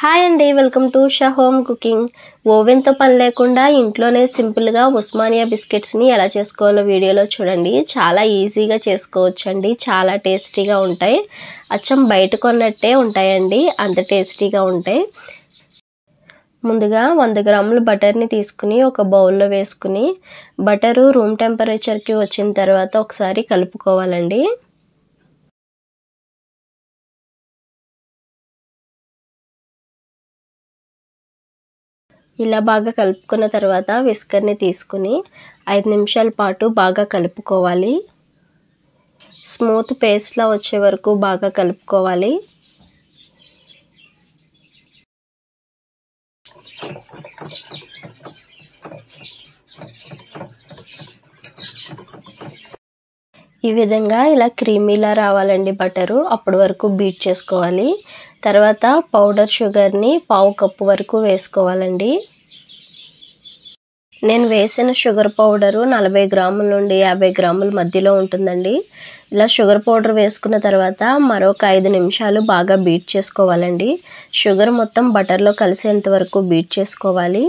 Hi అండి welcome to Sha home cooking. ఓవెన్తో పని లేకుండా ఇంట్లోనే సింపుల్గా ఉస్మానియా బిస్కెట్స్ని ఎలా చేసుకోవాలో వీడియోలో చూడండి. చాలా ఈజీగా చేసుకోవచ్చండి చాలా టేస్టీగా ఉంటాయి. అచ్చం బయట కొన్నట్టే ఉంటాయండి అంత టేస్టీగా ఉంటాయి. ముందుగా వంద గ్రాముల బటర్ని తీసుకుని ఒక బౌల్లో వేసుకుని బటరు రూమ్ టెంపరేచర్కి వచ్చిన తర్వాత ఒకసారి కలుపుకోవాలండి. ఇలా బాగా కలుపుకున్న తర్వాత విస్కర్ని తీసుకుని ఐదు నిమిషాల పాటు బాగా కలుపుకోవాలి. స్మూత్ పేస్ట్లా వచ్చే వరకు బాగా కలుపుకోవాలి. ఈ విధంగా ఇలా క్రీమీలా రావాలండి బటరు. అప్పటి వరకు బీట్ చేసుకోవాలి. తర్వాత పౌడర్ షుగర్ని పావు కప్పు వరకు వేసుకోవాలండి. నేను వేసిన షుగర్ పౌడరు నలభై గ్రాముల నుండి యాభై గ్రాముల మధ్యలో ఉంటుందండి. ఇలా షుగర్ పౌడర్ వేసుకున్న తర్వాత మరొక ఐదు నిమిషాలు బాగా బీట్ చేసుకోవాలండి. షుగర్ మొత్తం బటర్లో కలిసేంత వరకు బీట్ చేసుకోవాలి.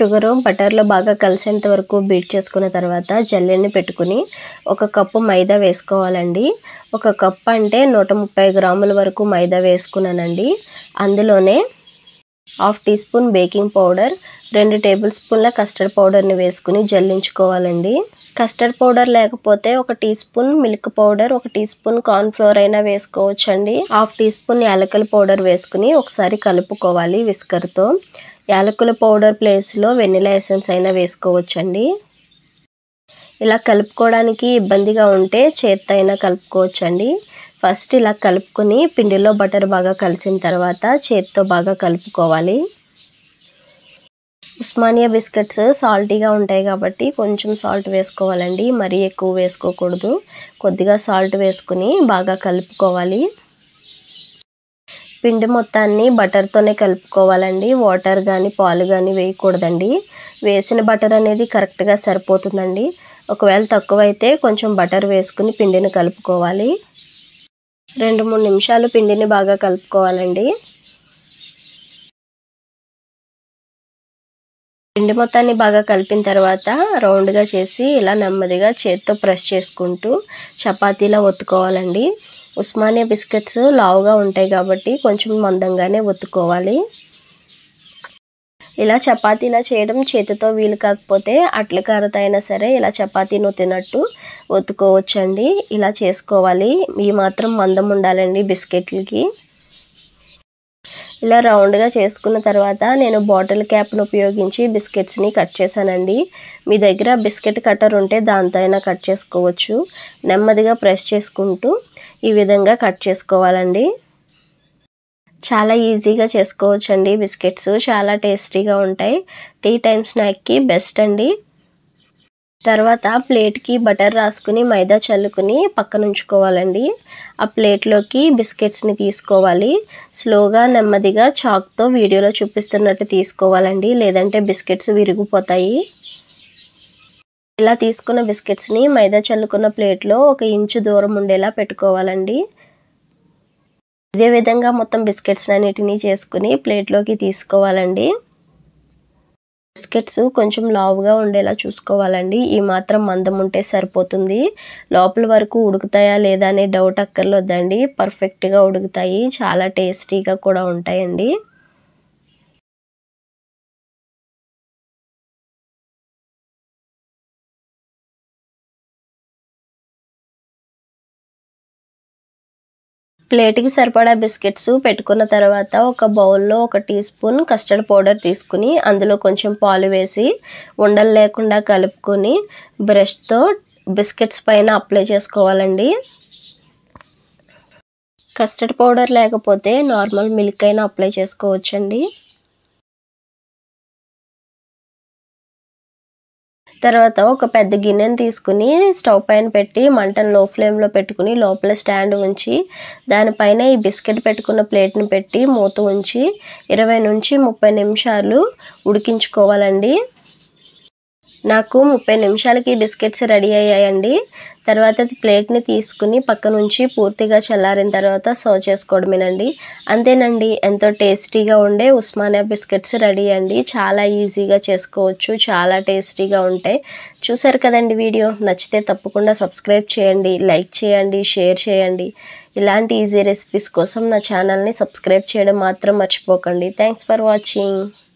షుగరు బటర్లో బాగా కలిసేంత వరకు బీట్ చేసుకున్న తర్వాత జల్లెని పెట్టుకుని ఒక కప్పు మైదా వేసుకోవాలండి. ఒక కప్ అంటే నూట ముప్పై గ్రాముల వరకు మైదా వేసుకున్నానండి. అందులోనే half teaspoon baking powder రెండు టేబుల్ స్పూన్ల కస్టర్డ్ పౌడర్ని వేసుకుని జల్లించుకోవాలండి. కస్టర్డ్ పౌడర్ లేకపోతే ఒక టీ స్పూన్ మిల్క్ పౌడర్ ఒక టీ స్పూన్ కార్న్ఫ్లోర్ అయినా వేసుకోవచ్చండి. హాఫ్ టీ స్పూన్ యాలకల పౌడర్ వేసుకుని ఒకసారి కలుపుకోవాలి విస్కర్తో. యాలకుల పౌడర్ ప్లేస్లో వెనిలా ఎసెన్స్ అయినా వేసుకోవచ్చండి. ఇలా కలుపుకోవడానికి ఇబ్బందిగా ఉంటే చేత్తో అయినా కలుపుకోవచ్చండి. ఫస్ట్ ఇలా కలుపుకొని పిండిలో బటర్ బాగా కలిసిన తర్వాత చేత్తో బాగా కలుపుకోవాలి. ఉస్మానియా బిస్కెట్స్ సాల్టీగా ఉంటాయి కాబట్టి కొంచెం సాల్ట్ వేసుకోవాలండి. మరీ ఎక్కువ వేసుకోకూడదు. కొద్దిగా సాల్ట్ వేసుకుని బాగా కలుపుకోవాలి. పిండి మొత్తాన్ని బటర్తోనే కలుపుకోవాలండి. వాటర్ కానీ పాలు కానీ వేయకూడదండి. వేసిన బటర్ అనేది కరెక్ట్గా సరిపోతుందండి. ఒకవేళ తక్కువైతే కొంచెం బటర్ వేసుకుని పిండిని కలుపుకోవాలి. రెండు మూడు నిమిషాలు పిండిని బాగా కలుపుకోవాలండి. పిండి మొత్తాన్ని బాగా కలిపిన తర్వాత రౌండ్గా చేసి ఇలా నెమ్మదిగా చేత్తో ప్రెస్ చేసుకుంటూ చపాతీలా ఒత్తుకోవాలండి. ఉస్మానియా బిస్కెట్స్ లావుగా ఉంటాయి కాబట్టి కొంచెం మందంగానే ఒత్తుకోవాలి. ఇలా చపాతీలా చేయడం చేతితో వీలు కాకపోతే అట్లకారత అయినా సరే ఇలా చపాతీని తినట్టు ఒత్తుకోవచ్చండి. ఇలా చేసుకోవాలి. ఈ మాత్రం మందం ఉండాలండి బిస్కెట్లకి. ఇలా రౌండ్గా చేసుకున్న తర్వాత నేను బాటిల్ క్యాప్ను ఉపయోగించి బిస్కెట్స్ని కట్ చేశానండి. మీ దగ్గర బిస్కెట్ కట్టర్ ఉంటే దాంతో అయినా కట్ చేసుకోవచ్చు. నెమ్మదిగా ప్రెస్ చేసుకుంటూ ఈ విధంగా కట్ చేసుకోవాలండి. చాలా ఈజీగా చేసుకోవచ్చండి బిస్కెట్స్. చాలా టేస్టీగా ఉంటాయి. టీ టైమ్ స్నాక్కి బెస్ట్ అండి. తర్వాత ప్లేట్కి బటర్ రాసుకుని మైదా చల్లుకుని పక్కన ఉంచుకోవాలండి ఆ ప్లేట్లోకి బిస్కెట్స్ని తీసుకోవాలి. స్లోగా నెమ్మదిగా చాక్తో వీడియోలో చూపిస్తున్నట్టు తీసుకోవాలండి. లేదంటే బిస్కెట్స్ విరిగిపోతాయి. ఇలా తీసుకున్న బిస్కెట్స్ని మైదా చల్లుకున్న ప్లేట్లో ఒక ఇంచు దూరం ఉండేలా పెట్టుకోవాలండి. ఇదే విధంగా మొత్తం బిస్కెట్స్ అన్నిటినీ చేసుకుని ప్లేట్లోకి తీసుకోవాలండి. బిస్కెట్స్ కొంచెం లావుగా ఉండేలా చూసుకోవాలండి. ఈ మాత్రం మందం ఉంటే సరిపోతుంది. లోపల వరకు ఉడుకుతాయా లేదా అనే డౌట్ అక్కర్లేదండి పర్ఫెక్ట్గా ఉడుకుతాయి. చాలా టేస్టీగా కూడా ఉంటాయండి. ప్లేట్కి సరిపడా బిస్కెట్స్ పెట్టుకున్న తర్వాత ఒక బౌల్లో ఒక టీ స్పూన్ కస్టర్డ్ పౌడర్ తీసుకుని అందులో కొంచెం పాలు వేసి ఉండలు లేకుండా కలుపుకొని బ్రష్తో బిస్కెట్స్ పైన అప్లై చేసుకోవాలండి. కస్టర్డ్ పౌడర్ లేకపోతే నార్మల్ మిల్క్ అయినా అప్లై చేసుకోవచ్చండి. తర్వాత ఒక పెద్ద గిన్నెని తీసుకుని స్టవ్ పైన పెట్టి మంటను లో ఫ్లేమ్లో పెట్టుకుని లోపల స్టాండ్ ఉంచి దానిపైన ఈ బిస్కెట్ పెట్టుకున్న ప్లేట్ని పెట్టి మూత ఉంచి ఇరవై నుంచి ముప్పై నిమిషాలు ఉడికించుకోవాలండి. నాకు ముప్పై నిమిషాలకి బిస్కెట్స్ రెడీ అయ్యాయండి. తర్వాత ప్లేట్ని తీసుకుని పక్క నుంచి పూర్తిగా చల్లారిన తర్వాత సర్వ్ చేసుకోవడమేనండి. అంతేనండి ఎంతో టేస్టీగా ఉండే ఉస్మానియా బిస్కెట్స్ రెడీ అండి. చాలా ఈజీగా చేసుకోవచ్చు చాలా టేస్టీగా ఉంటాయి. చూసారు కదండి వీడియో? నచ్చితే తప్పకుండా సబ్స్క్రైబ్ చేయండి లైక్ చేయండి షేర్ చేయండి. ఇలాంటి ఈజీ రెసిపీస్ కోసం నా ఛానల్ని సబ్స్క్రైబ్ చేయడం మాత్రం మర్చిపోకండి. Thanks for watching.